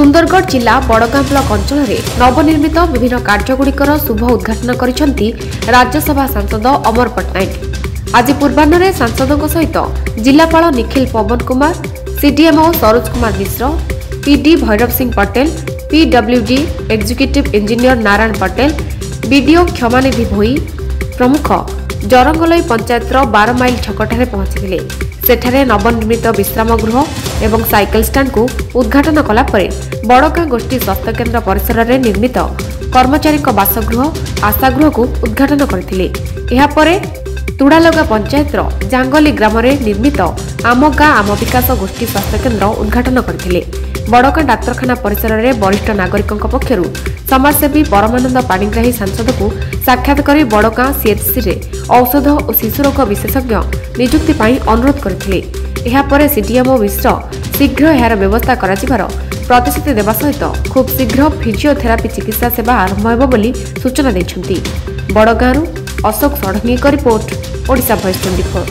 ସୁନ୍ଦରଗଡ଼ ଜିଲ୍ଲା ବଡ଼ଗାଁ ବ୍ଲକ ଅଞ୍ଚଳରେ ନବନିର୍ମିତ ବିଭିନ୍ନ କାର୍ଯ୍ୟଗୁଡ଼ିକର ଶୁଭ ଉଦ୍ଘାଟନ କରିଛନ୍ତି ରାଜ୍ୟସଭା ସାଂସଦ ଅମର ପଟ୍ଟନାୟକ। ଆଜି ପୂର୍ବାହ୍ନରେ ସାଂସଦଙ୍କ ସହିତ ଜିଲ୍ଲାପାଳ Nikhil Pawan Kumar CDMO Saroj Kumar Mishra PD Bhairav Singh Patel PWD executive engineer Narayan Patel BDO Kshamanidhi Bhoi ପ୍ରମୁଖ ଜରଙ୍ଗଲଇ ପଞ୍ଚାୟତର ବାର ମାଇଲ ଛକଠାରେ ପହଞ୍ଚିଥିଲେ। ସେଠାରେ ନବନିର୍ମିତ ବିଶ୍ରାମ ଗୃହ ଏବଂ ସାଇକେଲ ଷ୍ଟାଣ୍ଡକୁ ଉଦ୍ଘାଟନ କଲା ପରେ ବଡ଼ଗାଁ ଗୋଷ୍ଠୀ ସ୍ୱାସ୍ଥ୍ୟକେନ୍ଦ୍ର ପରିସରରେ ନିର୍ମିତ କର୍ମଚାରୀଙ୍କ ବାସଗୃହ ଆଶାଗୃହକୁ ଉଦ୍ଘାଟନ କରିଥିଲେ। ଏହାପରେ ତୁଡ଼ାଲଗା ପଞ୍ଚାୟତର ଜାଙ୍ଗଲି ଗ୍ରାମରେ ନିର୍ମିତ ଆମ ଗାଁ ଆମ ବିକାଶ ଗୋଷ୍ଠୀ ସ୍ୱାସ୍ଥ୍ୟକେନ୍ଦ୍ର ଉଦ୍ଘାଟନ କରିଥିଲେ। ବଡ଼ଗାଁ ଡାକ୍ତରଖାନା ପରିସରରେ ବରିଷ୍ଠ ନାଗରିକଙ୍କ ପକ୍ଷରୁ ସମାଜସେବୀ ପରମାନନ୍ଦ ପାଣିଗ୍ରାହୀ ସାଂସଦକୁ ସାକ୍ଷାତ କରି ବଡ଼ଗାଁ ସିଏଚ୍ସିରେ ଔଷଧ ଓ ଶିଶୁରୋଗ ବିଶେଷଜ୍ଞ ନିଯୁକ୍ତି ପାଇଁ ଅନୁରୋଧ କରିଥିଲେ। ଏହାପରେ ସିଡିଏମ୍ଓ ମିଶ୍ର ଶୀଘ୍ର ଏହାର ବ୍ୟବସ୍ଥା କରାଯିବାର ପ୍ରତିଶ୍ରୁତି ଦେବା ସହିତ ଖୁବ୍ ଶୀଘ୍ର ଫିଜିଓଥେରାପି ଚିକିତ୍ସା ସେବା ଆରମ୍ଭ ହେବ ବୋଲି ସୂଚନା ଦେଇଛନ୍ତି। ବଡ଼ଗାଁରୁ ଅଶୋକ ଷଡ଼ଙ୍ଗୀଙ୍କ report Odisha voice twenty four